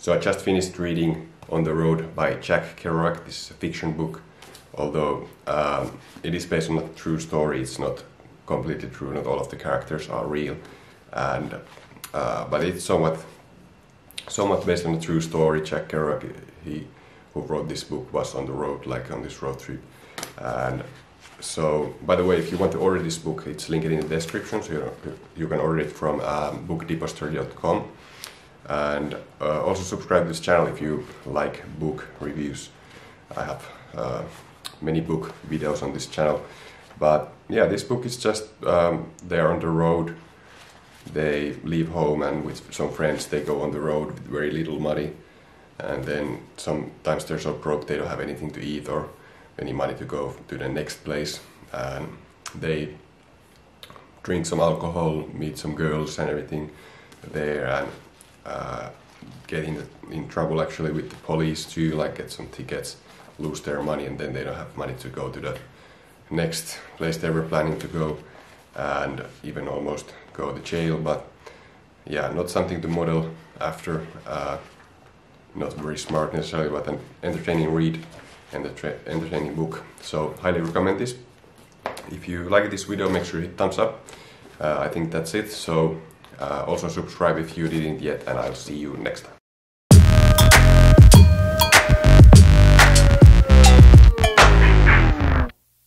So I just finished reading On the Road by Jack Kerouac. This is a fiction book, although um, it is based on a true story. It's not completely true. Not all of the characters are real, and uh, but it's somewhat somewhat based on a true story. Jack Kerouac, he who wrote this book, was on the road, like on this road trip, and so, by the way, if you want to order this book, it's linked in the description, so you, you can order it from um, bookdepository.com. And uh, also subscribe this channel if you like book reviews. I have uh, many book videos on this channel. But yeah, this book is just um, they're on the road. They leave home and with some friends they go on the road with very little money. And then sometimes they're so broke they don't have anything to eat or any money to go to the next place. And they drink some alcohol, meet some girls and everything there, and uh, get in, in trouble actually with the police too, like get some tickets, lose their money, and then they don't have money to go to the next place they were planning to go, and even almost go to jail. But yeah, not something to model after. Uh, not very smart necessarily, but an entertaining read and the entertaining book. So highly recommend this. If you like this video, make sure you hit thumbs up. Uh, I think that's it. So Uh, also subscribe if you didn't yet, and I'll see you next time.